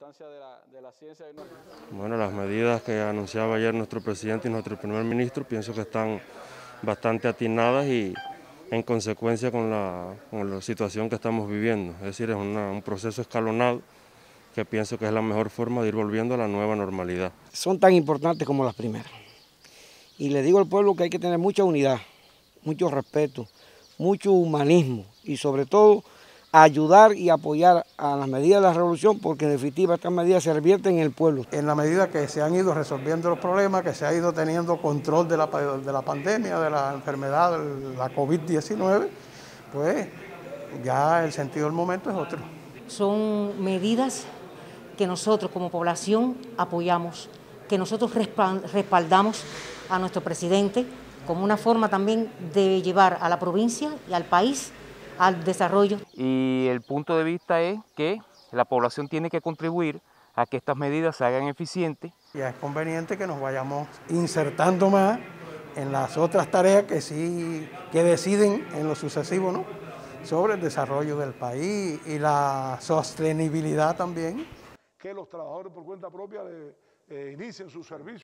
importancia de la, de la ciencia. Bueno, las medidas que anunciaba ayer nuestro presidente y nuestro primer ministro pienso que están bastante atinadas y en consecuencia con la, con la situación que estamos viviendo. Es decir, es una, un proceso escalonado que pienso que es la mejor forma de ir volviendo a la nueva normalidad. Son tan importantes como las primeras. Y le digo al pueblo que hay que tener mucha unidad, mucho respeto, mucho humanismo y sobre todo ayudar y apoyar a las medidas de la revolución porque en definitiva estas medidas se revierten en el pueblo. En la medida que se han ido resolviendo los problemas, que se ha ido teniendo control de la, de la pandemia, de la enfermedad, la COVID-19, pues ya el sentido del momento es otro. Son medidas que nosotros como población apoyamos, que nosotros respaldamos a nuestro presidente como una forma también de llevar a la provincia y al país al desarrollo. Y el punto de vista es que la población tiene que contribuir a que estas medidas se hagan eficientes. Ya es conveniente que nos vayamos insertando más en las otras tareas que sí que deciden en lo sucesivo, ¿no? sobre el desarrollo del país y la sostenibilidad también que los trabajadores por cuenta propia eh, inicien su servicio.